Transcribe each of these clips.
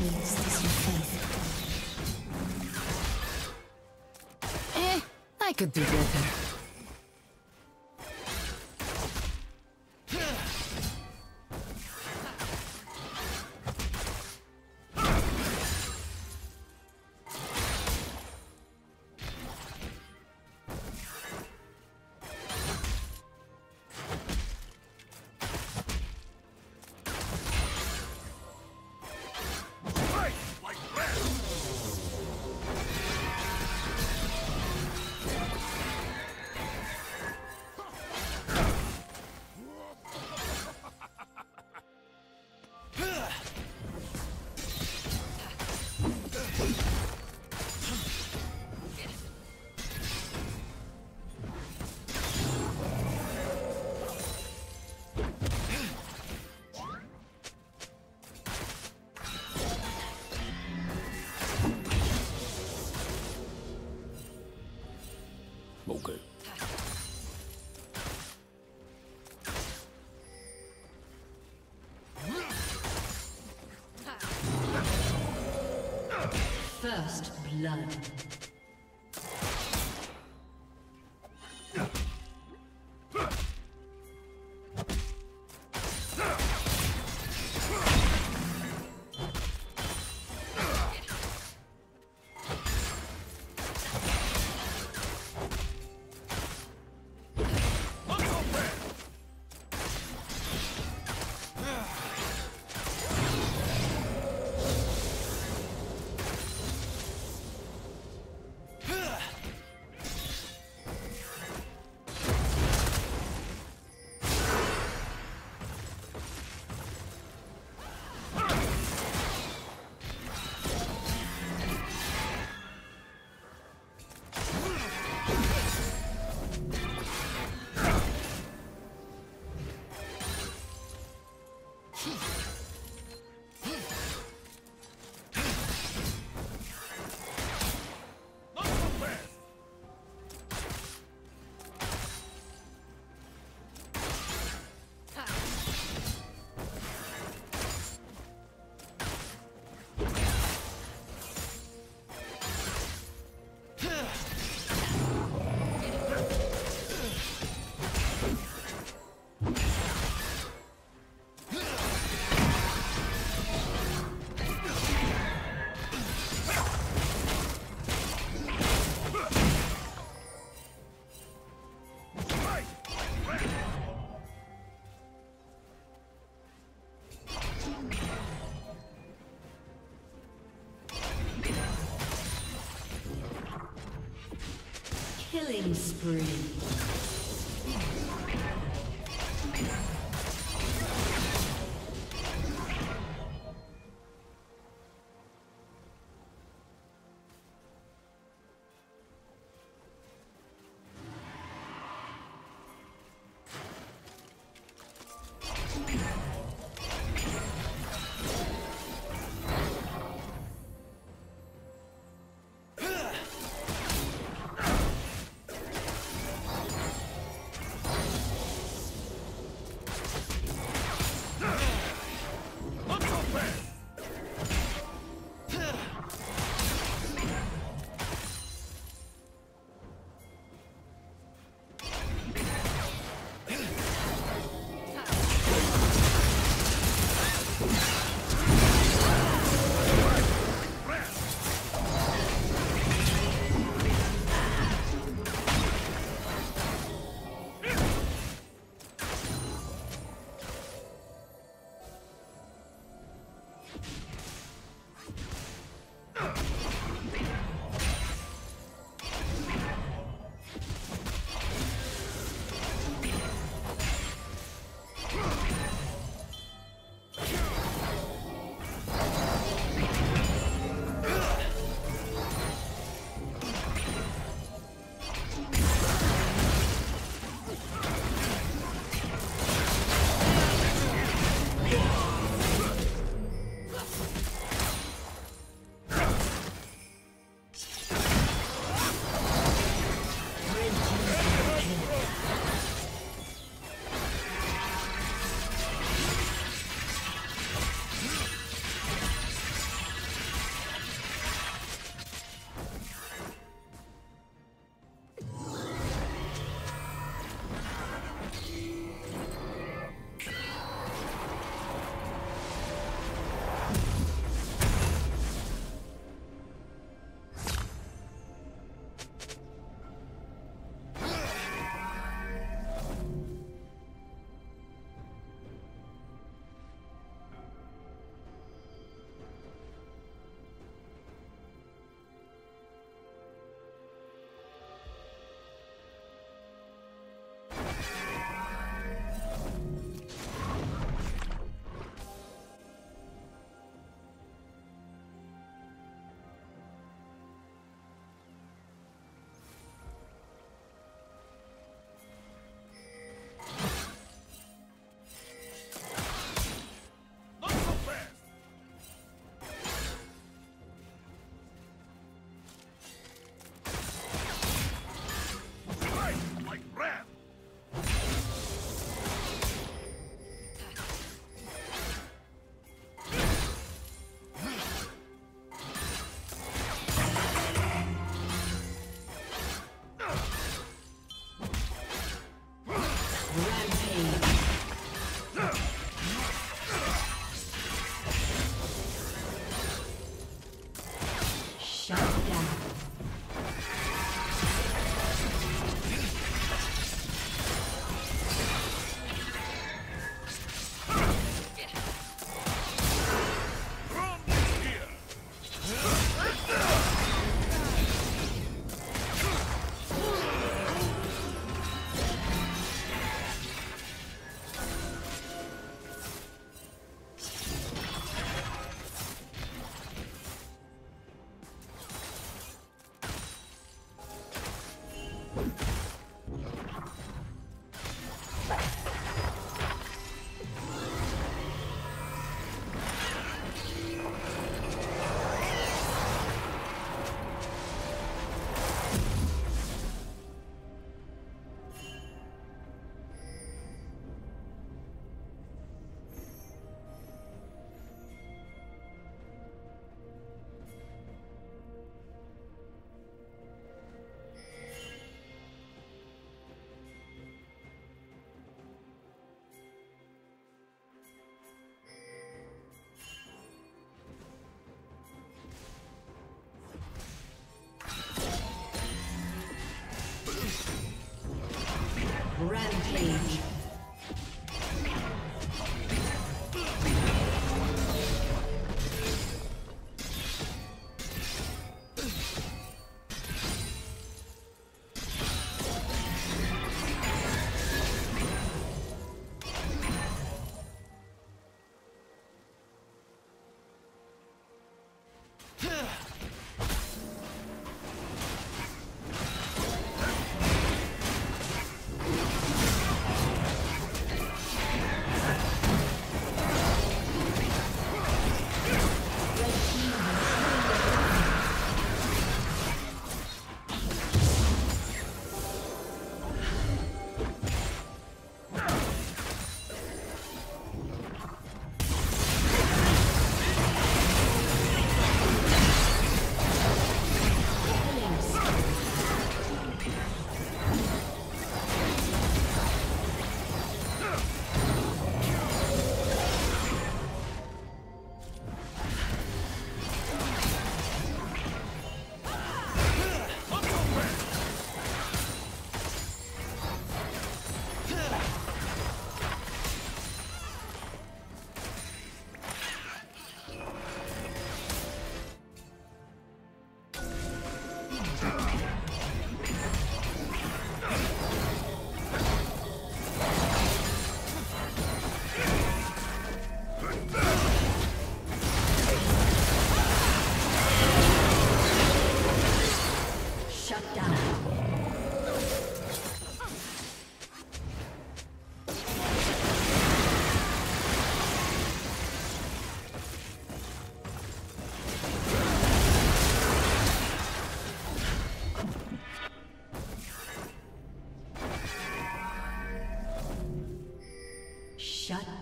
is your faith. Eh, I could do better. First blood. Killing spree. Rampage.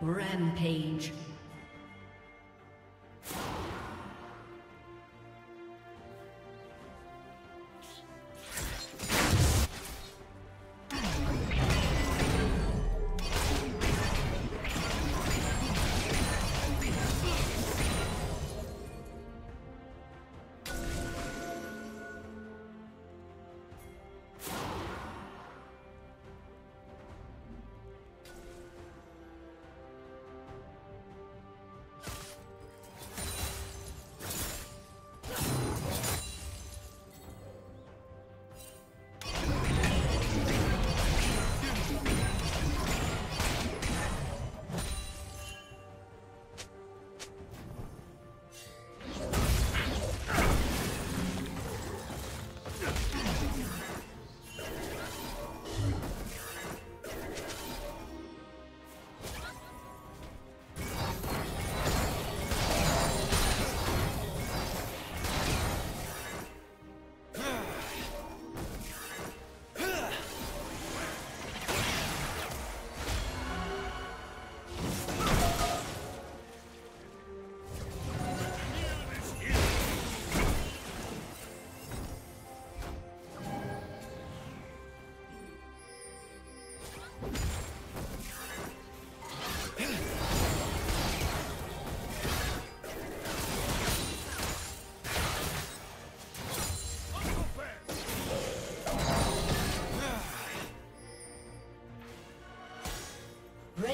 Rampage.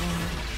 Destroyed.